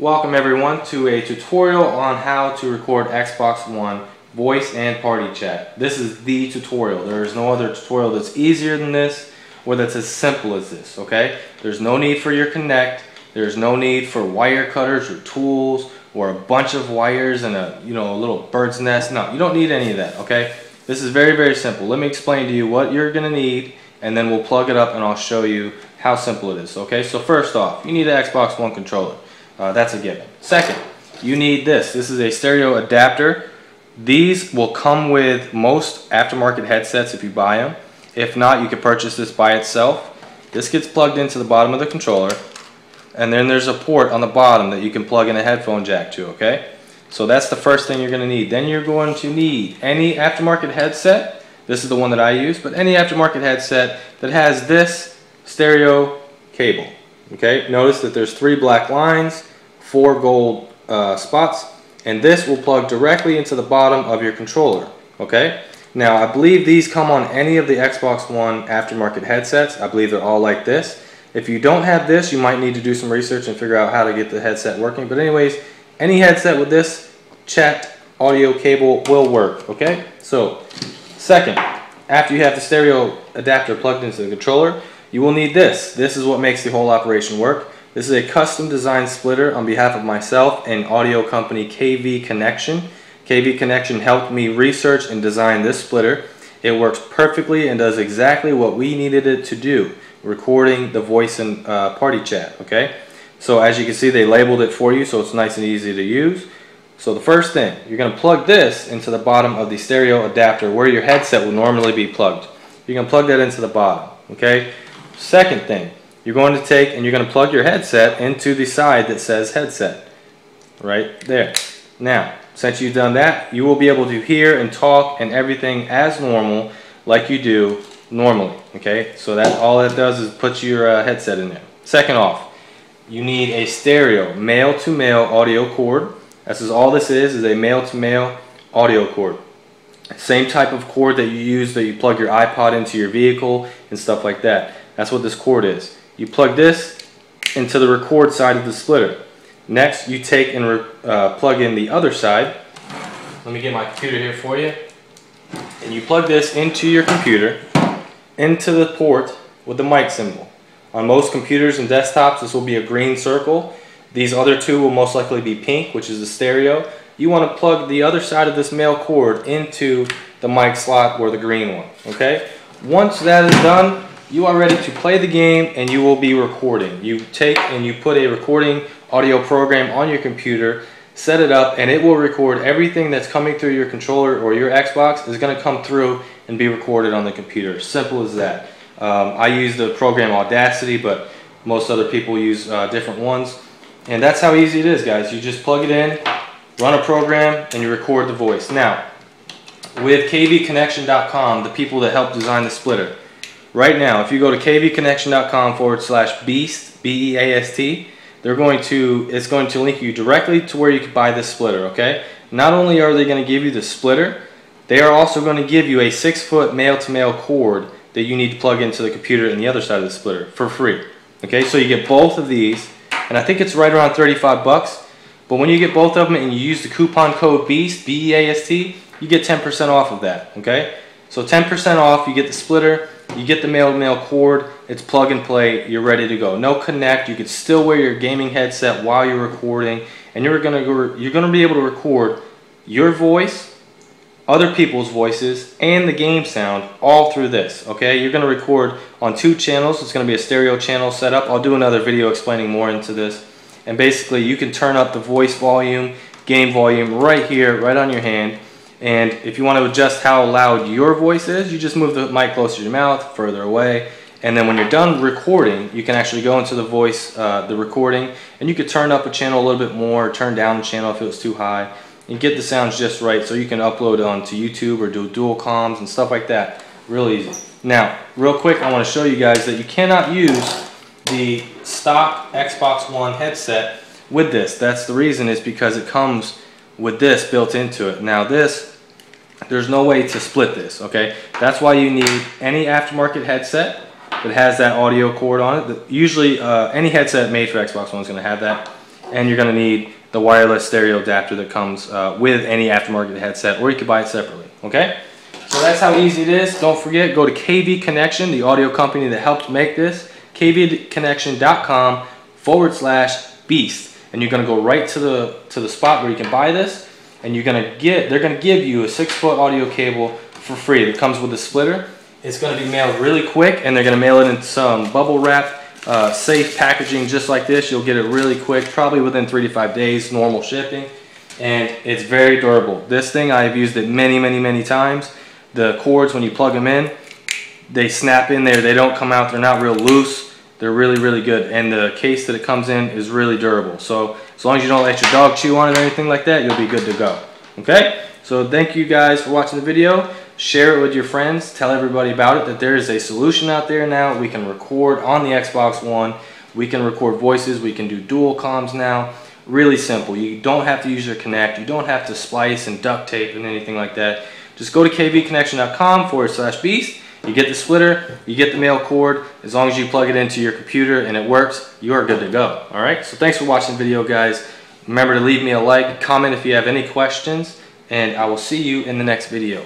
Welcome everyone to a tutorial on how to record Xbox One voice and party chat. This is the tutorial. There is no other tutorial that's easier than this or that's as simple as this, okay? There's no need for your Kinect. There's no need for wire cutters or tools or a bunch of wires and a, you know, a little bird's nest. No, you don't need any of that, okay? This is very, very simple. Let me explain to you what you're gonna need and then we'll plug it up and I'll show you how simple it is, okay? So first off, you need an Xbox One controller. Uh, that's a given. Second, you need this. This is a stereo adapter. These will come with most aftermarket headsets if you buy them. If not, you can purchase this by itself. This gets plugged into the bottom of the controller. And then there's a port on the bottom that you can plug in a headphone jack to, okay? So that's the first thing you're going to need. Then you're going to need any aftermarket headset. This is the one that I use, but any aftermarket headset that has this stereo cable. Okay, notice that there's three black lines four gold uh, spots and this will plug directly into the bottom of your controller okay? Now I believe these come on any of the Xbox One aftermarket headsets. I believe they're all like this. If you don't have this you might need to do some research and figure out how to get the headset working. But anyways any headset with this chat audio cable will work okay? So second after you have the stereo adapter plugged into the controller you will need this. This is what makes the whole operation work this is a custom designed splitter on behalf of myself and audio company KV Connection. KV Connection helped me research and design this splitter. It works perfectly and does exactly what we needed it to do, recording the voice and uh, party chat, okay? So as you can see, they labeled it for you so it's nice and easy to use. So the first thing, you're going to plug this into the bottom of the stereo adapter where your headset will normally be plugged. You're going to plug that into the bottom, okay? Second thing, you're going to take and you're going to plug your headset into the side that says headset right there. Now since you've done that you will be able to hear and talk and everything as normal like you do normally okay? So that all that does is put your uh, headset in there. Second off you need a stereo male to male audio cord. This is all this is is a male to male audio cord. Same type of cord that you use that you plug your iPod into your vehicle and stuff like that. That's what this cord is you plug this into the record side of the splitter. Next, you take and uh, plug in the other side. Let me get my computer here for you. And you plug this into your computer, into the port with the mic symbol. On most computers and desktops, this will be a green circle. These other two will most likely be pink, which is the stereo. You want to plug the other side of this male cord into the mic slot or the green one, okay? Once that is done, you are ready to play the game and you will be recording. You take and you put a recording audio program on your computer, set it up, and it will record everything that's coming through your controller or your Xbox is going to come through and be recorded on the computer. Simple as that. Um, I use the program Audacity, but most other people use uh, different ones. And that's how easy it is, guys. You just plug it in, run a program, and you record the voice. Now, with kvconnection.com, the people that helped design the splitter, right now, if you go to kvconnection.com forward slash beast, B-E-A-S-T, they're going to, it's going to link you directly to where you can buy this splitter, okay? Not only are they going to give you the splitter, they are also going to give you a six foot male-to-male cord that you need to plug into the computer in the other side of the splitter for free. Okay, so you get both of these, and I think it's right around 35 bucks. But when you get both of them and you use the coupon code BEAST, B-E-A-S-T, you get 10% off of that, okay? So 10% off, you get the splitter, you get the male-to-male cord, it's plug and play, you're ready to go. No Kinect, you can still wear your gaming headset while you're recording, and you're gonna go, you're gonna be able to record your voice, other people's voices, and the game sound all through this, okay? You're gonna record on two channels, it's gonna be a stereo channel setup. I'll do another video explaining more into this. And basically you can turn up the voice volume, game volume right here, right on your hand, and if you want to adjust how loud your voice is, you just move the mic closer to your mouth, further away. And then when you're done recording, you can actually go into the voice, uh, the recording, and you could turn up a channel a little bit more, turn down the channel if it was too high, and get the sounds just right so you can upload onto YouTube or do dual comms and stuff like that. Real easy. Now, real quick, I want to show you guys that you cannot use the stock Xbox One headset with this. That's the reason is because it comes with this built into it. Now this there's no way to split this, okay? That's why you need any aftermarket headset that has that audio cord on it. Usually, uh, any headset made for Xbox One is going to have that. and you're gonna need the wireless stereo adapter that comes uh, with any aftermarket headset, or you could buy it separately, okay? So that's how easy it is. Don't forget, go to KV Connection, the audio company that helped make this, kvconnection.com forward slash beast. And you're gonna go right to the, to the spot where you can buy this, and you're gonna get, they're gonna give you a six foot audio cable for free that comes with a splitter. It's gonna be mailed really quick, and they're gonna mail it in some bubble wrap uh, safe packaging just like this. You'll get it really quick, probably within three to five days, normal shipping. And it's very durable. This thing, I've used it many, many, many times. The cords, when you plug them in, they snap in there. They don't come out. They're not real loose. They're really, really good. And the case that it comes in is really durable. So as long as you don't let your dog chew on it or anything like that, you'll be good to go. Okay? So thank you guys for watching the video share it with your friends, tell everybody about it, that there is a solution out there now. We can record on the Xbox One. We can record voices. We can do dual comms now. Really simple. You don't have to use your Kinect. You don't have to splice and duct tape and anything like that. Just go to kvconnection.com forward slash beast. You get the splitter, you get the male cord. As long as you plug it into your computer and it works, you are good to go. All right, so thanks for watching the video, guys. Remember to leave me a like, comment if you have any questions, and I will see you in the next video.